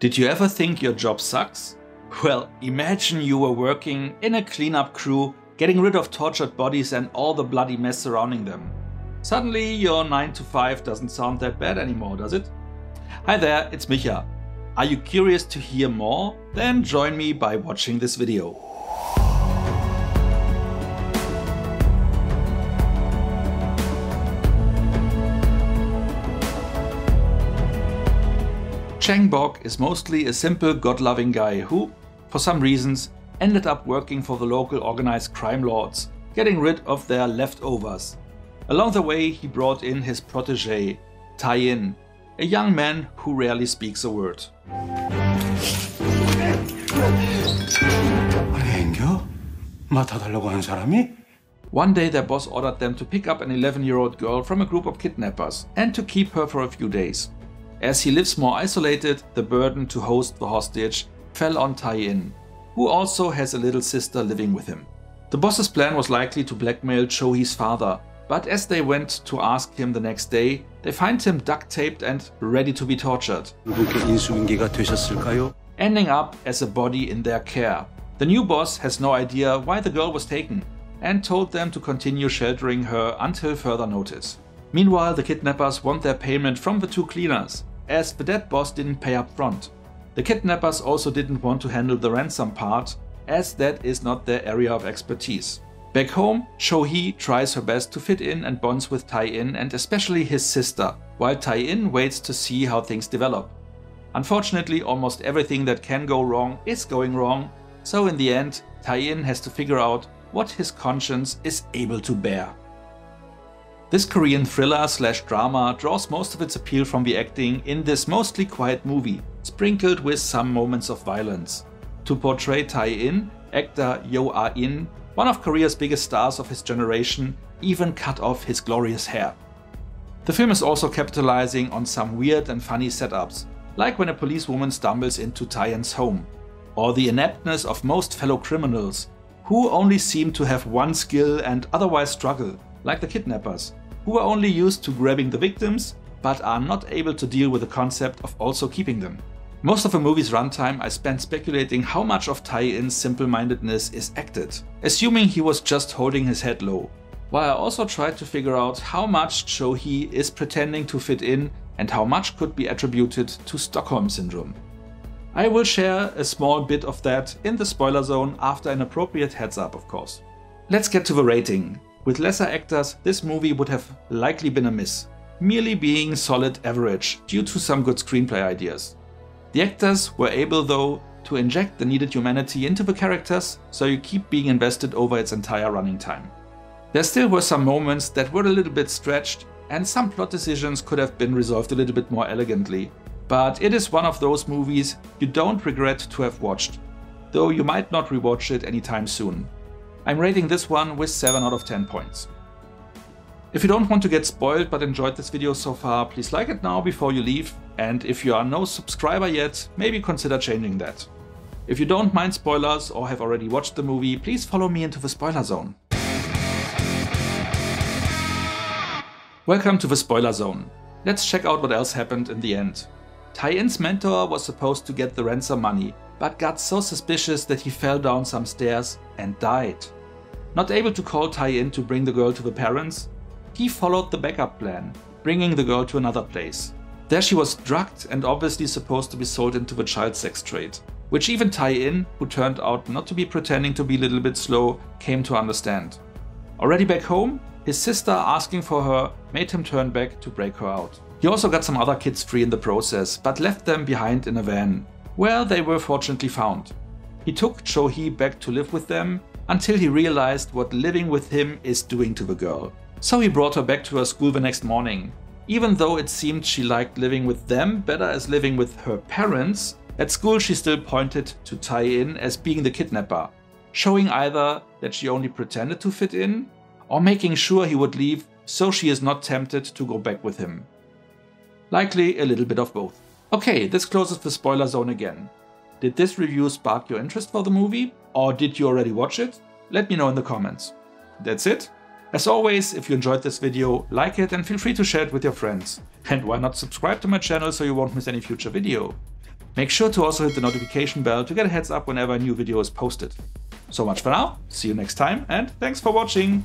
Did you ever think your job sucks? Well, imagine you were working in a cleanup crew, getting rid of tortured bodies and all the bloody mess surrounding them. Suddenly, your 9 to 5 doesn't sound that bad anymore, does it? Hi there, it's Micha. Are you curious to hear more? Then join me by watching this video. Chang Bok is mostly a simple god-loving guy who, for some reasons, ended up working for the local organized crime lords, getting rid of their leftovers. Along the way he brought in his protege, Tae-in, a young man who rarely speaks a word. One day their boss ordered them to pick up an 11-year-old girl from a group of kidnappers and to keep her for a few days. As he lives more isolated, the burden to host the hostage fell on Tae-in, who also has a little sister living with him. The boss's plan was likely to blackmail Cho Hee's father, but as they went to ask him the next day, they find him duct taped and ready to be tortured. Ending up as a body in their care. The new boss has no idea why the girl was taken and told them to continue sheltering her until further notice. Meanwhile, the kidnappers want their payment from the two cleaners, as the dead boss didn't pay up front. The kidnappers also didn't want to handle the ransom part, as that is not their area of expertise. Back home, Cho Hee tries her best to fit in and bonds with Tae-in and especially his sister, while Tae-in waits to see how things develop. Unfortunately, almost everything that can go wrong is going wrong, so in the end, Tae-in has to figure out what his conscience is able to bear. This Korean thriller slash drama draws most of its appeal from the acting in this mostly quiet movie, sprinkled with some moments of violence. To portray Tae-in, actor Yo Ah In, one of Korea's biggest stars of his generation, even cut off his glorious hair. The film is also capitalizing on some weird and funny setups, like when a policewoman stumbles into Tae-in's home, or the ineptness of most fellow criminals, who only seem to have one skill and otherwise struggle, like the kidnappers, who are only used to grabbing the victims, but are not able to deal with the concept of also keeping them. Most of the movie's runtime I spent speculating how much of Tae-in's simple-mindedness is acted, assuming he was just holding his head low, while I also tried to figure out how much Cho Hee is pretending to fit in and how much could be attributed to Stockholm Syndrome. I will share a small bit of that in the spoiler zone after an appropriate heads up of course. Let's get to the rating. With lesser actors, this movie would have likely been a miss, merely being solid average due to some good screenplay ideas. The actors were able though to inject the needed humanity into the characters, so you keep being invested over its entire running time. There still were some moments that were a little bit stretched, and some plot decisions could have been resolved a little bit more elegantly, but it is one of those movies you don't regret to have watched, though you might not rewatch it anytime soon. I'm rating this one with 7 out of 10 points. If you don't want to get spoiled but enjoyed this video so far, please like it now before you leave, and if you are no subscriber yet, maybe consider changing that. If you don't mind spoilers or have already watched the movie, please follow me into the spoiler zone. Welcome to the spoiler zone. Let's check out what else happened in the end. Tae-in's mentor was supposed to get the ransom money, but got so suspicious that he fell down some stairs and died. Not able to call Tae-in to bring the girl to the parents, he followed the backup plan, bringing the girl to another place. There she was drugged and obviously supposed to be sold into the child sex trade, which even Tae-in, who turned out not to be pretending to be a little bit slow, came to understand. Already back home, his sister asking for her made him turn back to break her out. He also got some other kids free in the process, but left them behind in a van, where they were fortunately found. He took Cho Hee back to live with them until he realized what living with him is doing to the girl. So he brought her back to her school the next morning. Even though it seemed she liked living with them better as living with her parents, at school she still pointed to Tae-in as being the kidnapper, showing either that she only pretended to fit in, or making sure he would leave so she is not tempted to go back with him. Likely a little bit of both. Okay, this closes the spoiler zone again. Did this review spark your interest for the movie? Or did you already watch it? Let me know in the comments. That's it. As always, if you enjoyed this video, like it and feel free to share it with your friends. And why not subscribe to my channel so you won't miss any future video. Make sure to also hit the notification bell to get a heads up whenever a new video is posted. So much for now, see you next time, and thanks for watching!